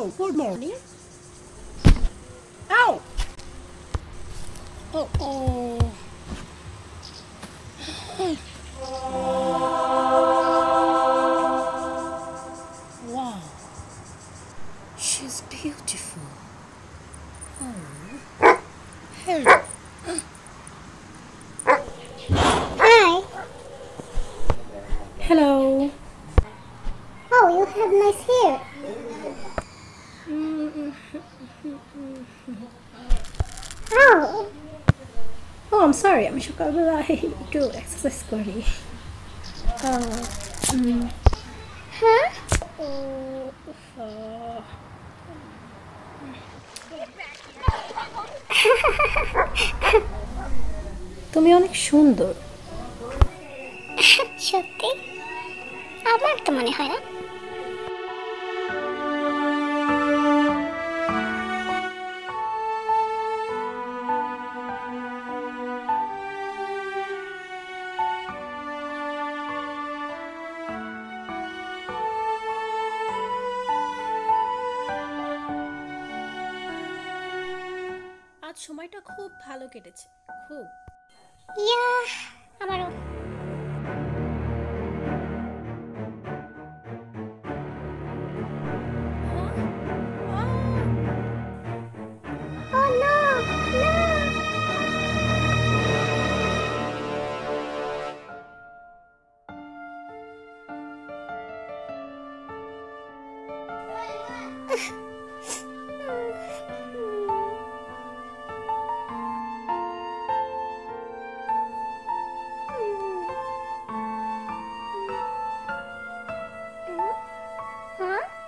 Hello, good morning. Ow! Oh, oh. Wow. She's beautiful. Oh. Hello. Hi. Hello. Oh, you have nice hair. Oh, Oh, I'm sorry. আমি সকালবেলায় একটু exercise করি huh? তুমি অনেক সুন্দর। সত্যি? আমার তো মনে হয় না। আজ সময়টা খুব ভালো কেটেছে খুব। ইয়া আমারও। Oh हाँ?